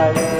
Hare